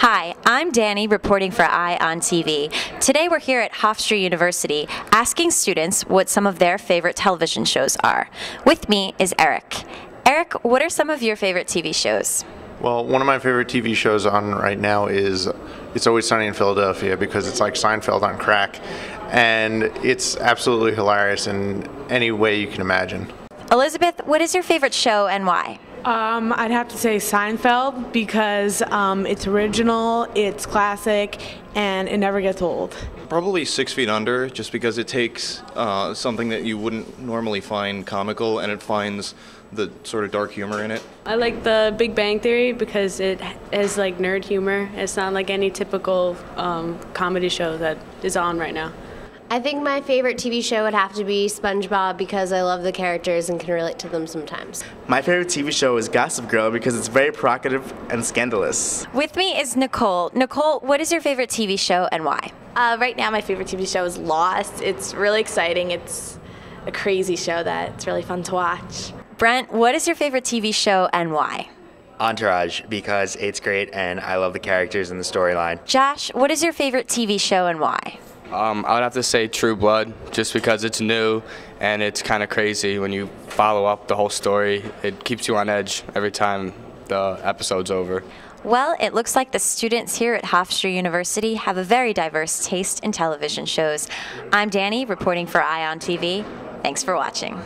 Hi, I'm Dani reporting for Eye on TV. Today we're here at Hofstra University asking students what some of their favorite television shows are. With me is Eric. Eric, what are some of your favorite TV shows? Well, one of my favorite TV shows on right now is It's Always Sunny in Philadelphia because it's like Seinfeld on crack, and it's absolutely hilarious in any way you can imagine. Elizabeth, what is your favorite show and why? Um, I'd have to say Seinfeld because um, it's original, it's classic, and it never gets old. Probably Six Feet Under, just because it takes uh, something that you wouldn't normally find comical and it finds the sort of dark humor in it. I like the Big Bang Theory because it has like nerd humor. It's not like any typical um, comedy show that is on right now. I think my favorite TV show would have to be SpongeBob because I love the characters and can relate to them sometimes. My favorite TV show is Gossip Girl because it's very provocative and scandalous. With me is Nicole. Nicole, what is your favorite TV show and why? Uh, right now, my favorite TV show is Lost. It's really exciting. It's a crazy show that it's really fun to watch. Brent, what is your favorite TV show and why? Entourage because it's great and I love the characters and the storyline. Josh, what is your favorite TV show and why? Um, I would have to say True Blood, just because it's new and it's kind of crazy when you follow up the whole story. It keeps you on edge every time the episode's over. Well, it looks like the students here at Hofstra University have a very diverse taste in television shows. I'm Dani, reporting for Eye on TV. Thanks for watching.